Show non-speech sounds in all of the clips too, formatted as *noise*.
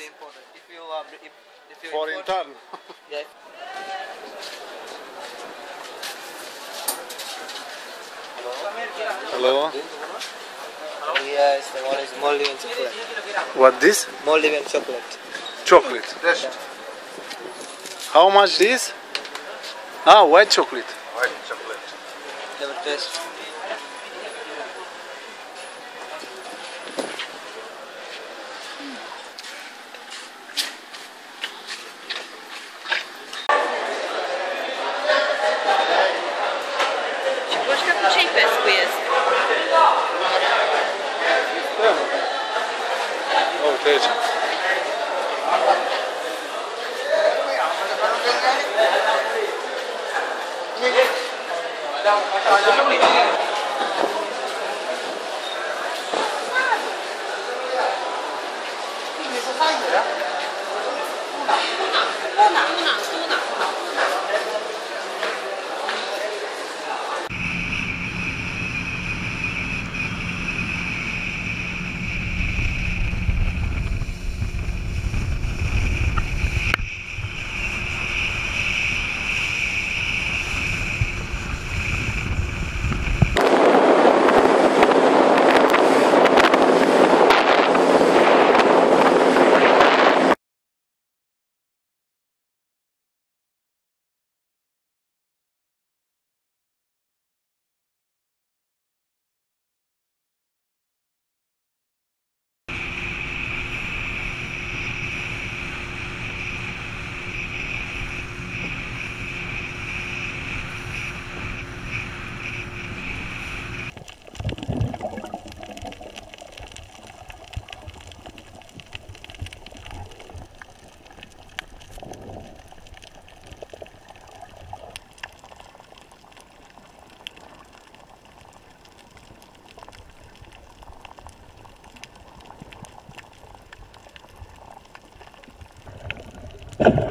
Yes. Not important. If you uh, if, if you For import- intern. *laughs* Yeah. Hello. Yes, the one is Maldivian chocolate. What this? Maldivian chocolate. Chocolate. How much this? Ah, white chocolate. White chocolate. Never taste. Ha ha ha.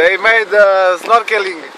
They made uh, snorkeling.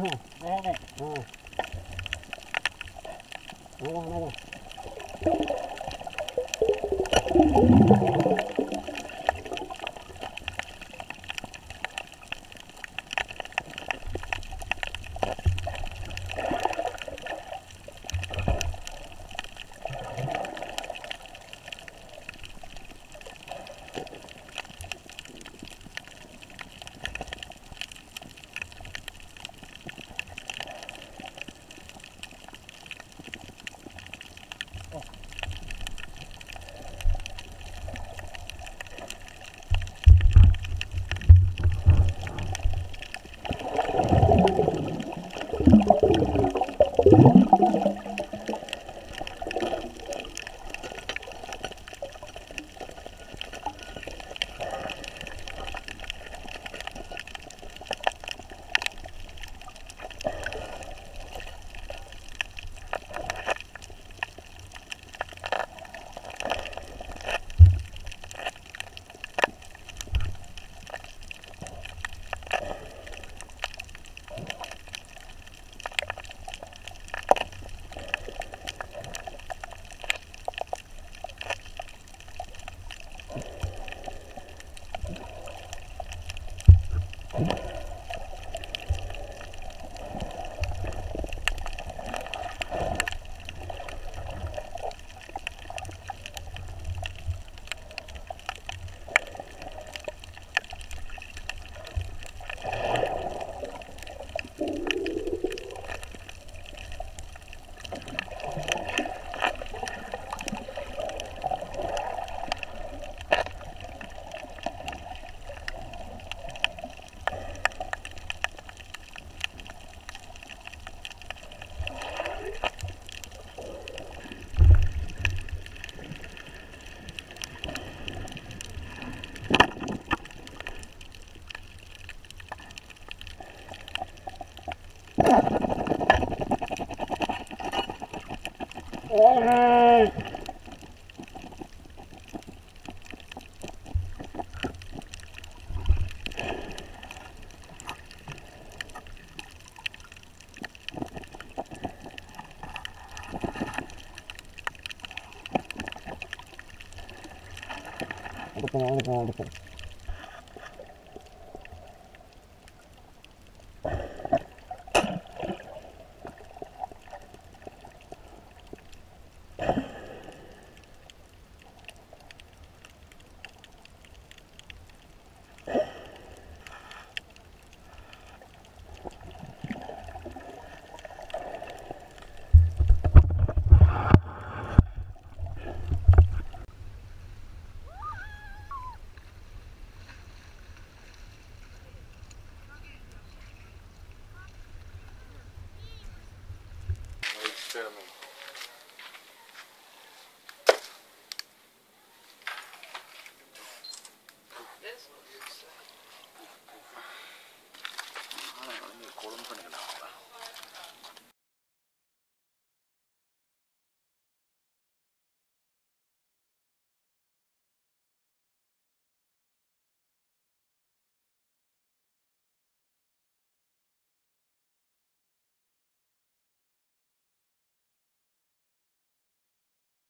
huh? Assalamualaikum